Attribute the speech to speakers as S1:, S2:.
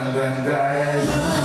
S1: and then die.